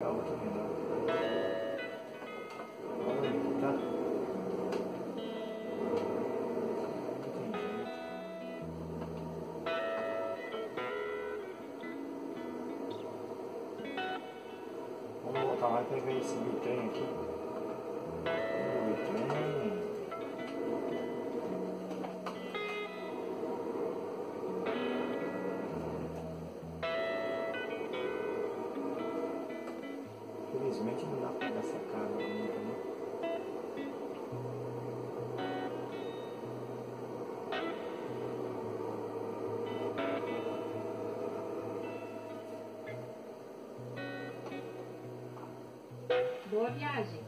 Calma, tô vendo. Tá? Vamos voltar lá e pegar esse bitrem aqui. realmente não dá para dar essa cara bonita, né? Boa viagem!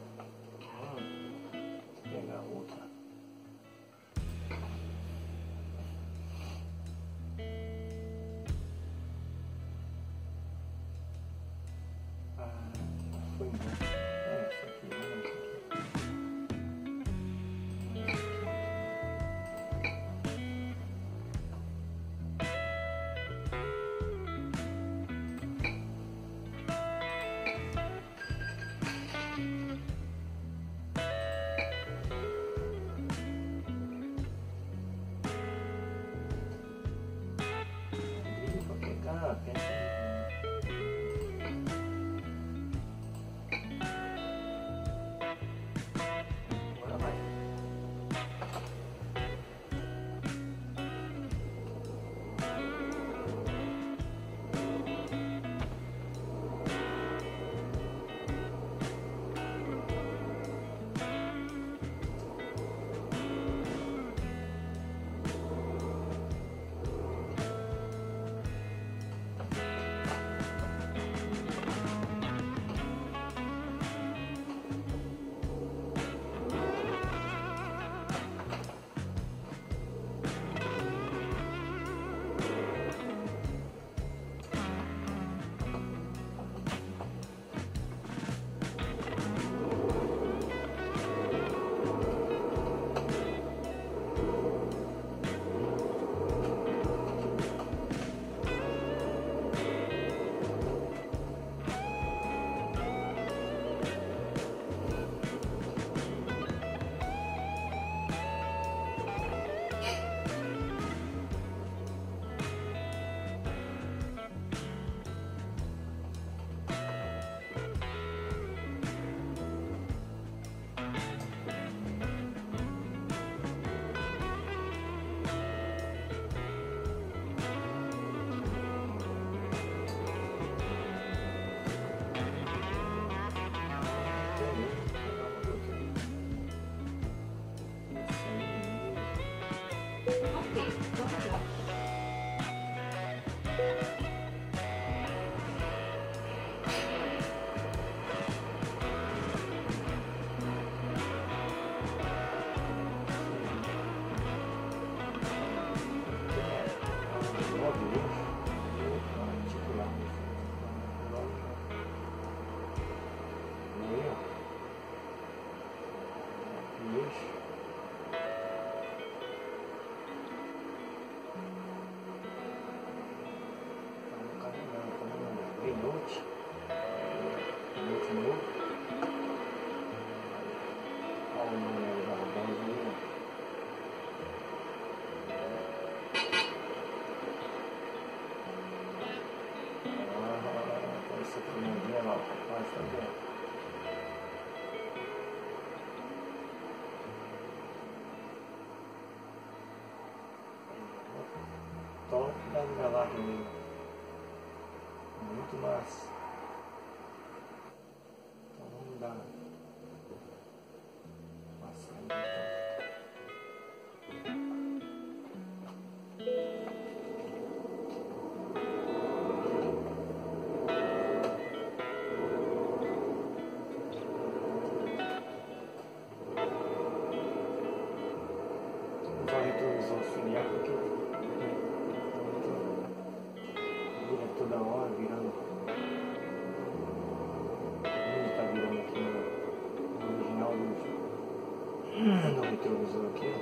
retrovisor aqui, ó.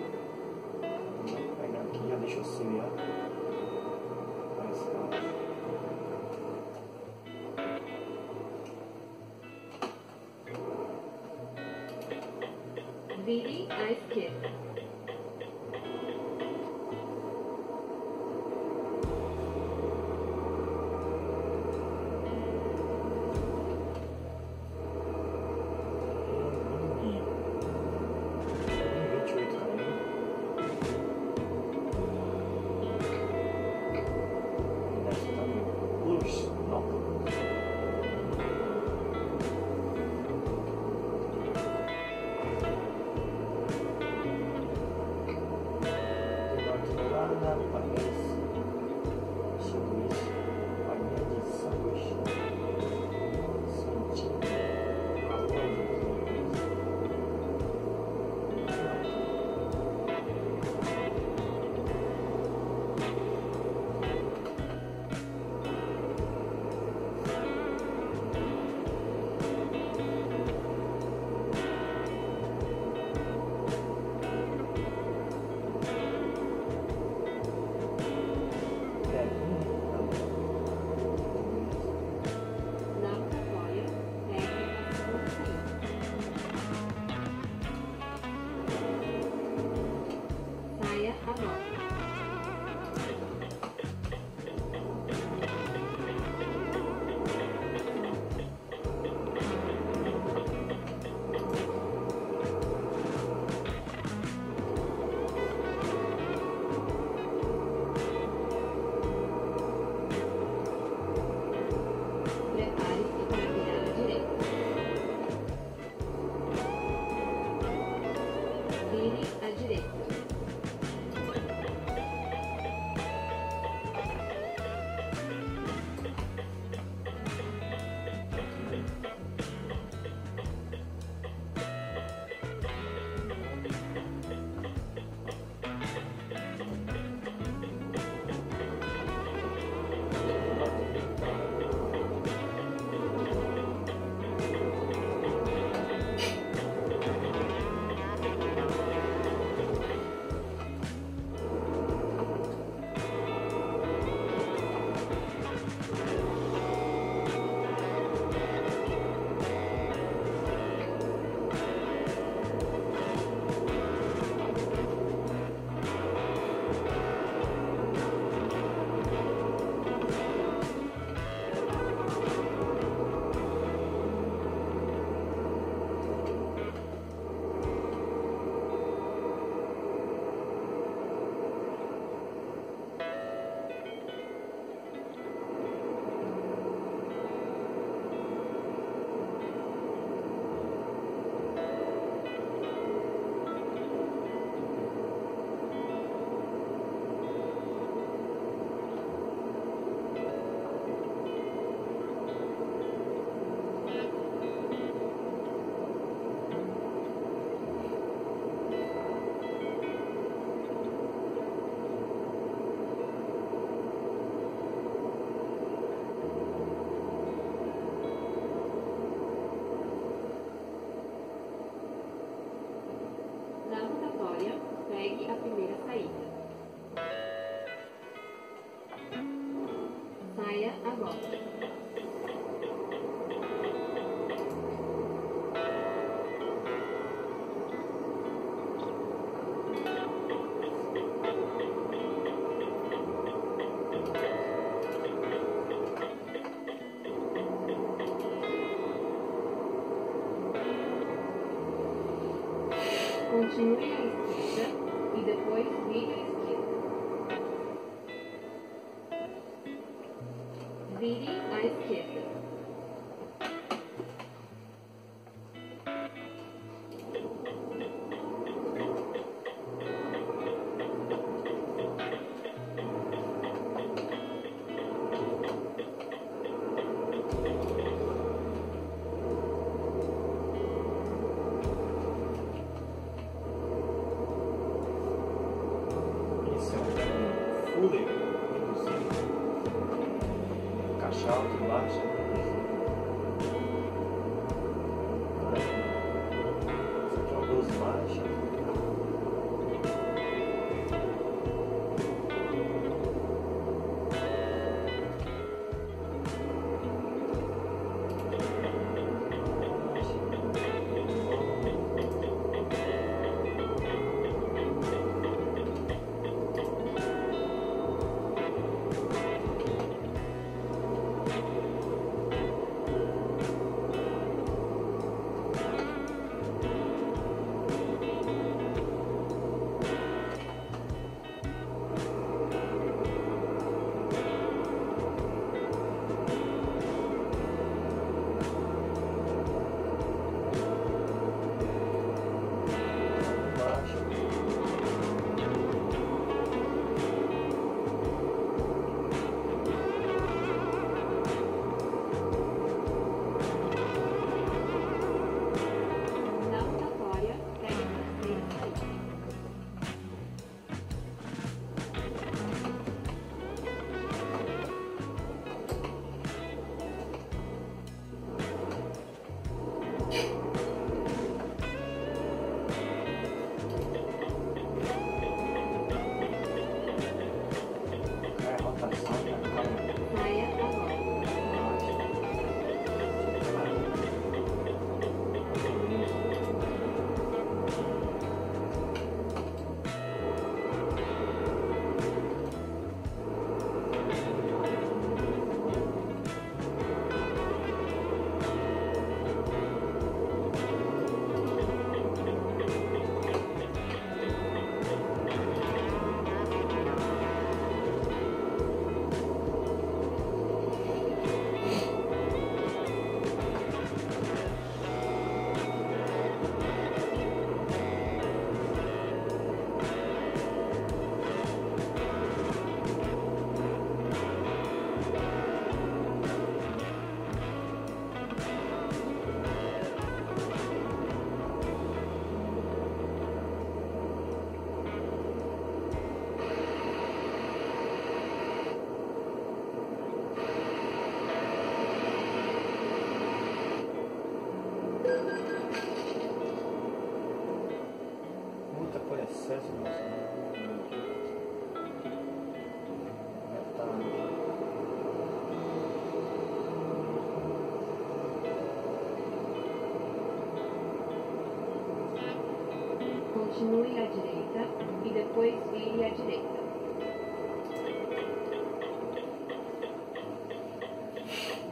Pegar aqui, já deixa ó. Vire à esquerda. Vire à direita. Continue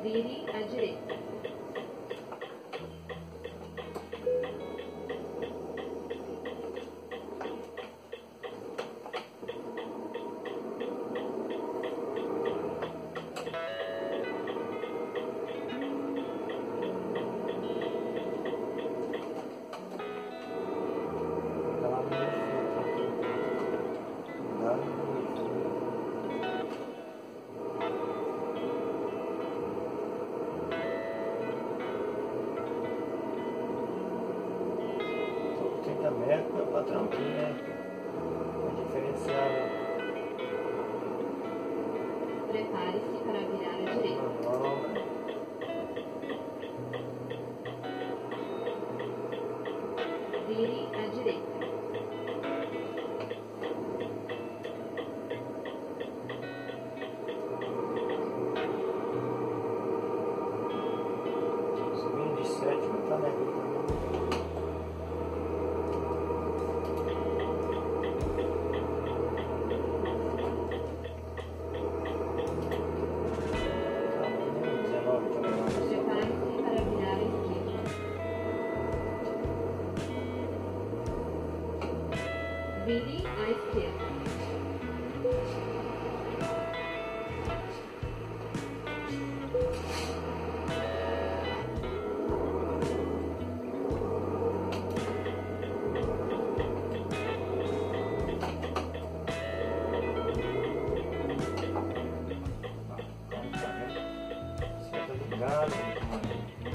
Vire à None.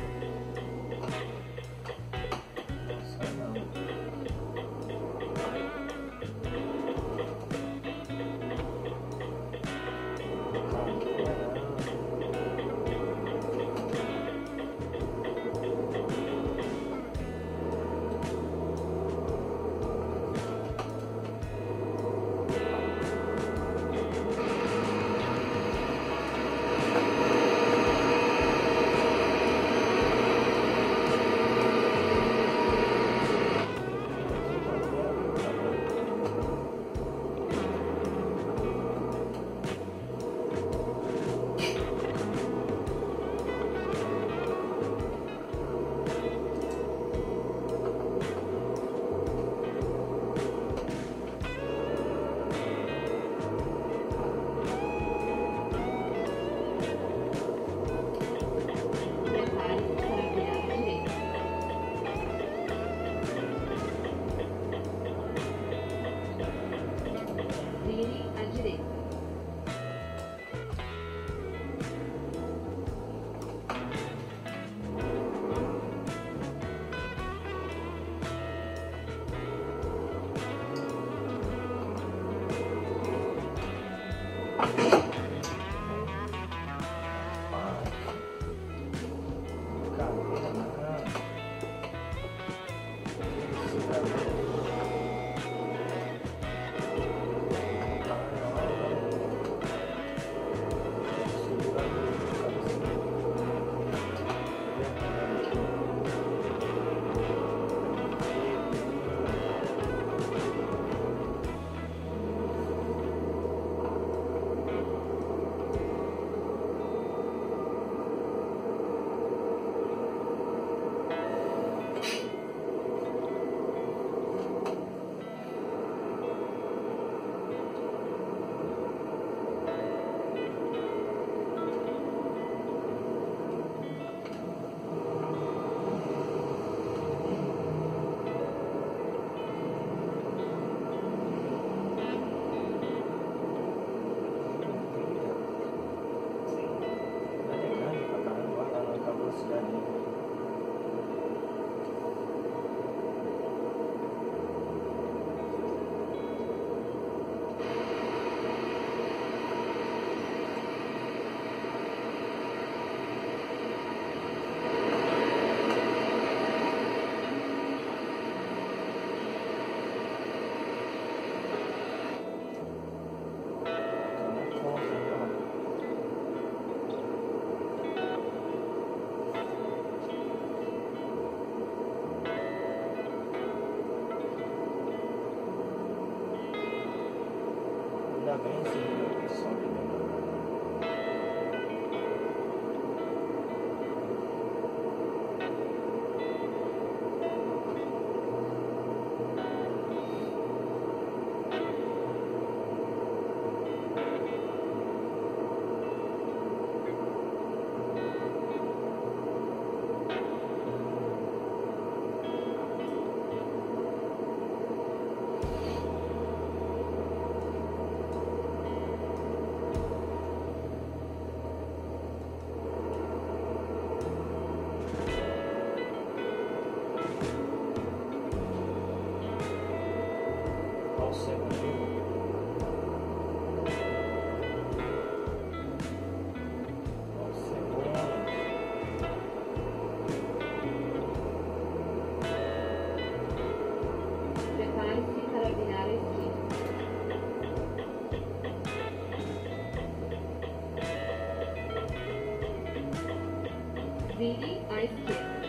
Vire à esquerda.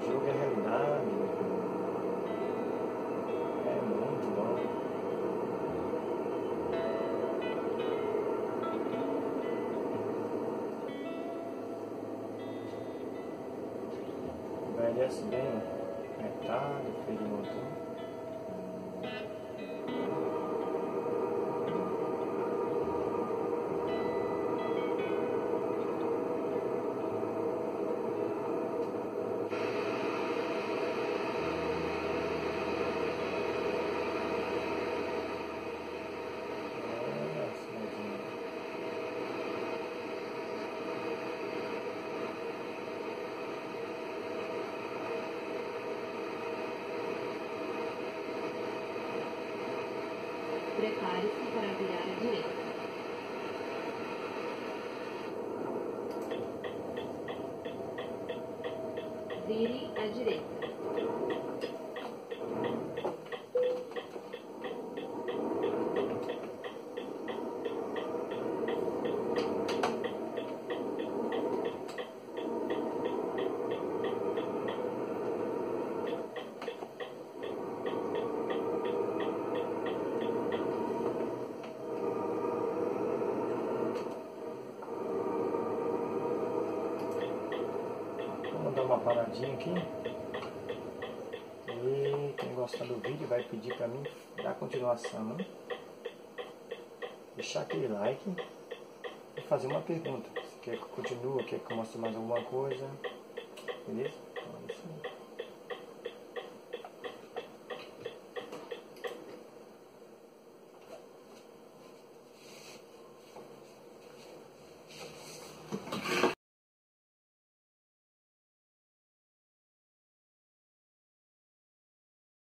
O jogo, é realidade. É muito bom. envelhece bem, metade, freio de motor. Prepare-se para virar à direita. Vire à direita. Vamos dar uma paradinha aqui. E quem gostar do vídeo vai pedir para mim dar continuação. Deixar aquele like e fazer uma pergunta. Quer que eu continue, quer que eu mostre mais alguma coisa. Beleza?